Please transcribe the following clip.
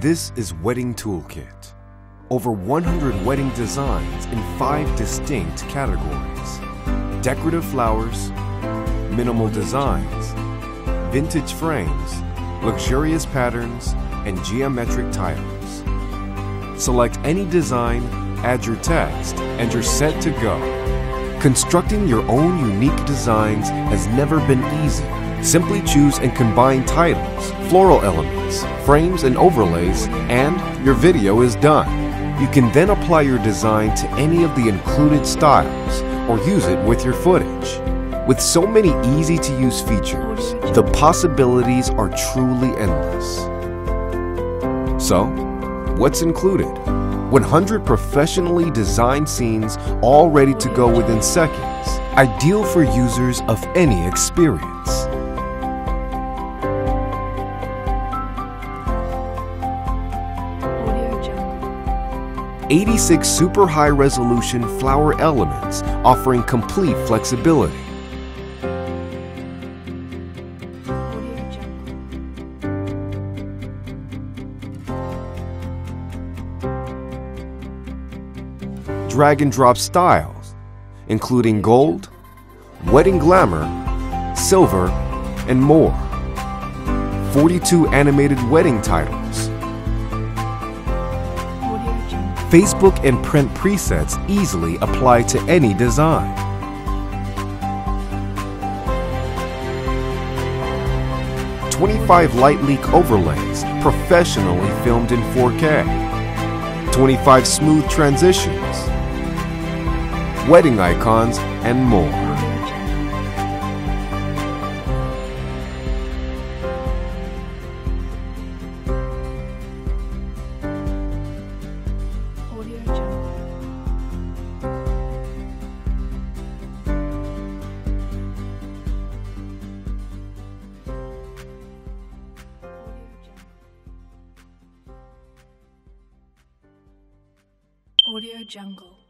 This is Wedding Toolkit. Over 100 wedding designs in five distinct categories decorative flowers, minimal designs, vintage frames, luxurious patterns, and geometric tiles. Select any design, add your text, and you're set to go. Constructing your own unique designs has never been easy. Simply choose and combine titles, floral elements, frames, and overlays, and your video is done. You can then apply your design to any of the included styles or use it with your footage. With so many easy to use features, the possibilities are truly endless. So, what's included? 100 professionally designed scenes all ready to go within seconds, ideal for users of any experience. 86 super high resolution flower elements offering complete flexibility. Drag and drop styles, including gold, wedding glamour, silver, and more. 42 animated wedding titles, Facebook and print presets easily apply to any design. Twenty-five light leak overlays professionally filmed in 4K. 25 smooth transitions, wedding icons, and more. AudioJungle.